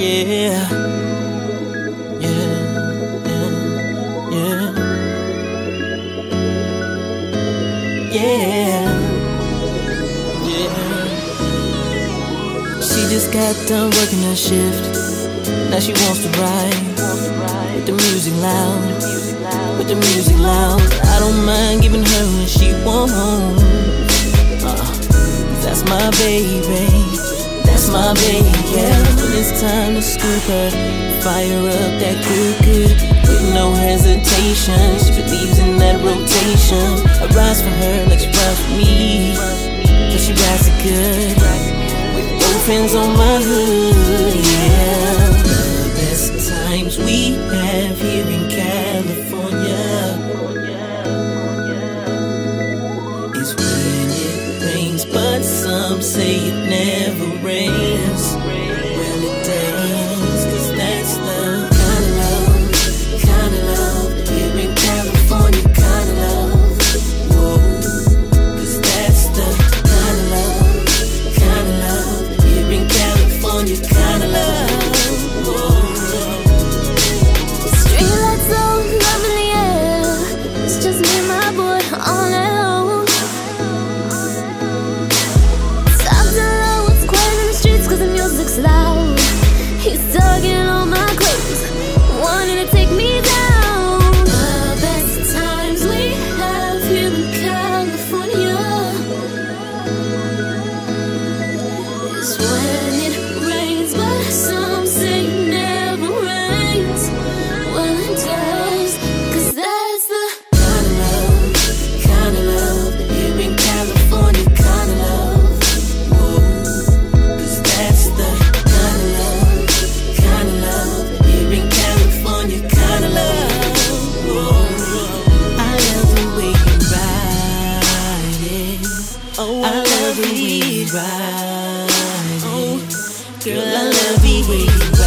Yeah. Yeah. Yeah. Yeah. She just got done working her shift. Now she wants to ride with the music loud. With the music loud. I don't mind giving her when she wants. Uh, that's my baby. That's my baby. Yeah. It's time to scoop her, fire up that good with no hesitation. She believes in that rotation. I rise for her like she rides for me. But she rides it good. With both hands on my hood. Yeah. The best times we have here in California is when it rains, but some say it never rains. I love the way you ride. I love the way you ride Girl, I love you